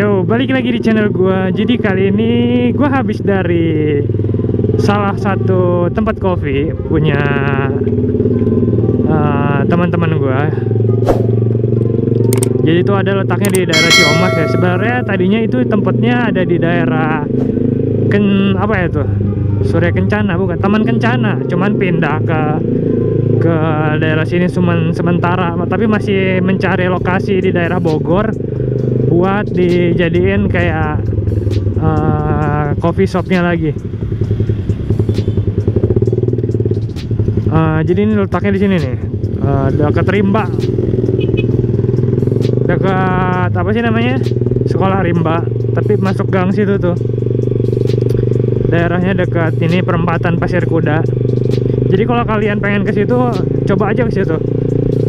Yo, balik lagi di channel gua. Jadi kali ini gua habis dari salah satu tempat kopi punya uh, teman-teman gua. Jadi itu ada letaknya di daerah Ciomas ya. Sebenarnya tadinya itu tempatnya ada di daerah Ken apa ya tuh? Surya Kencana bukan, Taman Kencana. Cuman pindah ke ke daerah sini cuman sementara, tapi masih mencari lokasi di daerah Bogor buat dijadiin kayak uh, coffee shopnya lagi. Uh, jadi ini letaknya di sini nih, uh, dekat Rimba, dekat apa sih namanya? Sekolah Rimba, tapi masuk gang situ tuh. Daerahnya dekat ini perempatan Pasir Kuda. Jadi kalau kalian pengen ke situ, coba aja ke situ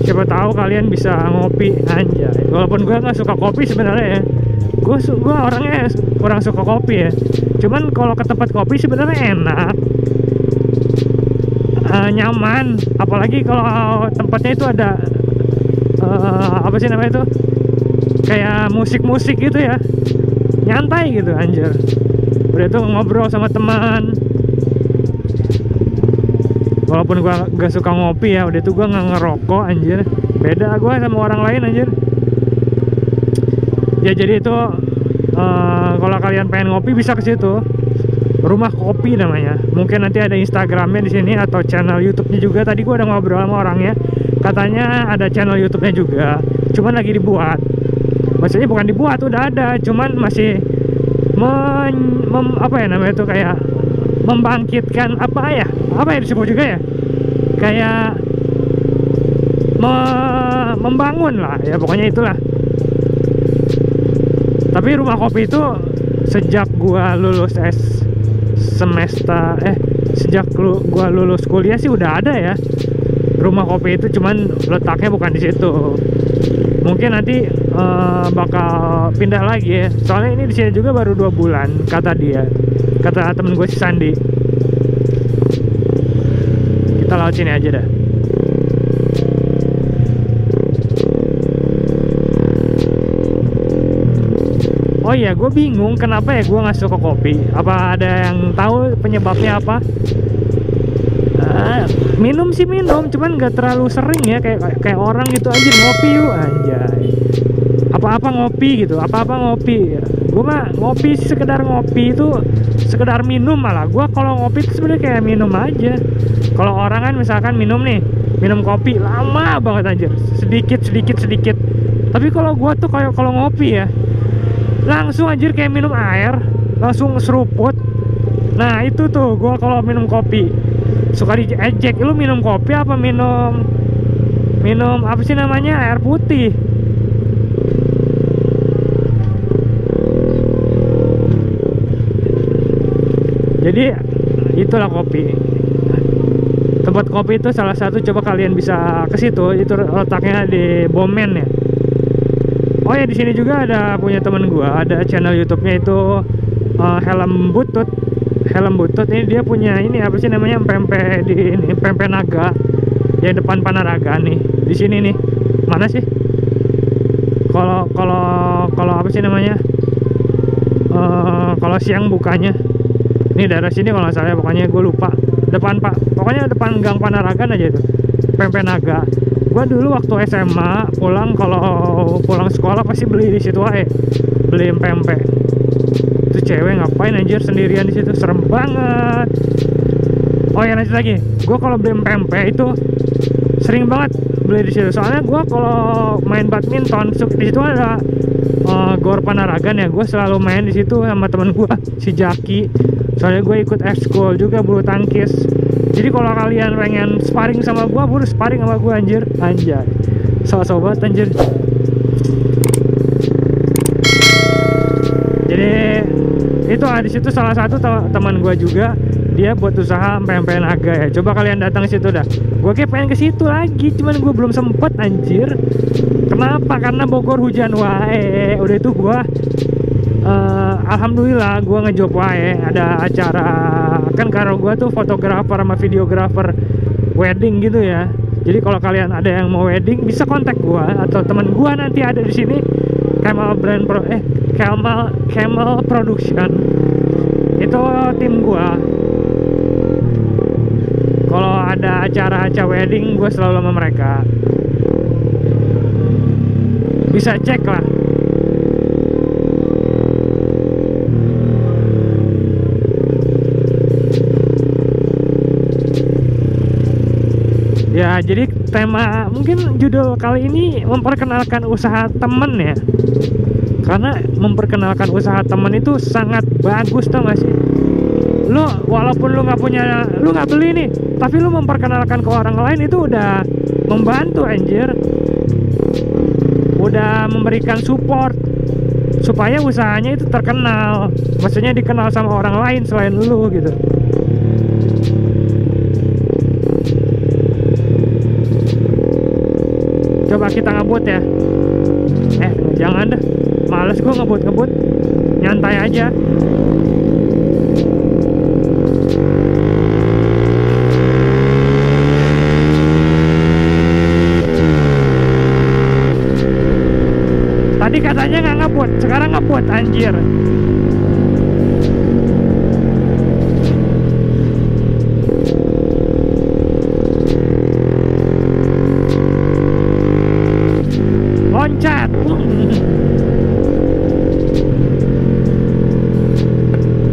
siapa tahu kalian bisa ngopi aja walaupun gue nggak suka kopi sebenarnya ya. Gue gue orangnya kurang suka kopi ya. Cuman kalau ke tempat kopi sebenarnya enak. Uh, nyaman. Apalagi kalau tempatnya itu ada uh, apa sih namanya itu? Kayak musik-musik gitu ya. Nyantai gitu anjir. Udah itu ngobrol sama teman walaupun gua gak suka ngopi ya udah tuh gua nggak ngerokok anjir. Beda gua sama orang lain anjir. Ya jadi itu uh, kalau kalian pengen ngopi bisa ke situ. Rumah kopi namanya. Mungkin nanti ada instagramnya di sini atau channel youtube-nya juga. Tadi gua udah ngobrol sama orangnya. Katanya ada channel youtube-nya juga. Cuman lagi dibuat. Maksudnya bukan dibuat udah ada. Cuman masih men, mem, apa ya namanya itu kayak membangkitkan apa ya? Apa yang disebut juga ya? Kayak me membangun lah ya pokoknya itulah. Tapi rumah kopi itu sejak gua lulus S semester eh sejak lu, gua lulus kuliah sih udah ada ya. Rumah kopi itu cuman letaknya bukan di situ. Mungkin nanti uh, bakal pindah lagi ya soalnya ini di sini juga baru dua bulan kata dia kata temen gue si Sandi kita laut sini aja dah Oh iya, gue bingung kenapa ya gue nggak suka kopi. Apa ada yang tahu penyebabnya apa? Uh, minum sih minum, cuman nggak terlalu sering ya kayak kayak orang gitu aja ngopi yuk anjay. Apa-apa ngopi gitu, apa-apa ngopi. Gue mah ngopi sekedar ngopi itu sekedar minum malah. Gue kalau ngopi itu sebenarnya kayak minum aja. Kalau orang kan misalkan minum nih, minum kopi lama banget anjir, sedikit sedikit sedikit. Tapi kalau gue tuh kayak kalau ngopi ya, langsung anjir kayak minum air langsung seruput nah itu tuh gua kalau minum kopi suka diejek lu minum kopi apa minum minum apa sih namanya air putih jadi itulah kopi tempat kopi itu salah satu coba kalian bisa ke situ itu letaknya di Bomen ya Oh ya di sini juga ada punya teman gua, ada channel YouTube-nya itu uh, helm butut. Helm butut ini dia punya ini apa sih namanya pempek di ini pempek naga yang depan Panaraga nih. Di sini nih. Mana sih? Kalau kalau kalau apa sih namanya? Uh, kalau siang bukanya. Ini daerah sini kalau saya pokoknya gue lupa. Depan Pak, pokoknya depan Gang Panaragan aja itu. Pempek naga gua dulu waktu SMA pulang kalau pulang sekolah pasti beli di situ aja. Beli pempek itu cewek ngapain anjir sendirian di situ. Serem banget. Oh ya lanjut lagi. Gua kalau beli pempek itu sering banget beli di situ. Soalnya gua kalau main badminton di situ ada uh, gor panaragan ya. Gue selalu main di situ sama temen gua si Jaki. Soalnya gue ikut ekskul juga bulu tangkis. Jadi kalau kalian pengen sparring sama gua buru sparring sama gua anjir. Anjay. So sobat anjir. Jadi itu ah, di situ salah satu teman gua juga dia buat usaha pempek naga ya. Coba kalian datang situ dah. Gua kayak pengen ke situ lagi cuman gua belum sempet anjir. Kenapa? Karena Bogor hujan wae. Udah itu gua uh, alhamdulillah gue ngejob wae. Ada acara kan karena gue tuh fotografer sama videografer wedding gitu ya. Jadi kalau kalian ada yang mau wedding bisa kontak gue atau teman gue nanti ada di sini. Camel Brand Pro eh Camel Camel Production. Itu tim kalau ada acara-acara wedding gue selalu sama mereka. Bisa cek lah. Ya jadi tema mungkin judul kali ini memperkenalkan usaha temen ya. Karena memperkenalkan usaha temen itu sangat bagus tau gak sih lu walaupun lu nggak punya lu nggak beli nih tapi lu memperkenalkan ke orang lain itu udah membantu anjir. Udah memberikan support supaya usahanya itu terkenal. Maksudnya dikenal sama orang lain selain lu gitu. Coba kita ngebut ya. Eh jangan deh males gua ngebut-ngebut. Nyantai aja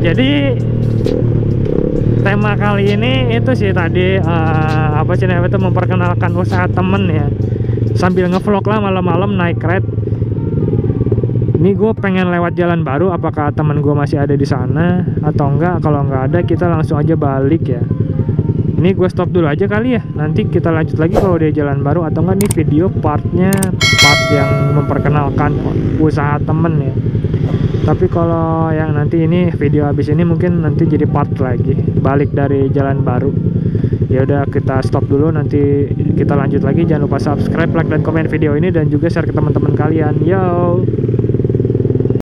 jadi tema kali ini itu sih tadi eh, apa sih namanya itu memperkenalkan usaha temen ya. Sambil ngevlog lah malam-malam naik red ini gue pengen lewat jalan baru apakah teman gue masih ada di sana atau enggak? Kalau enggak ada kita langsung aja balik ya. Ini gue stop dulu aja kali ya. Nanti kita lanjut lagi kalau dia jalan baru atau enggak nih video partnya part yang memperkenalkan usaha temen ya tapi kalau yang nanti ini video habis ini mungkin nanti jadi part lagi. Balik dari jalan baru. Ya udah kita stop dulu. Nanti kita lanjut lagi. Jangan lupa subscribe like dan komen video ini. Dan juga share ke teman-teman kalian. Yo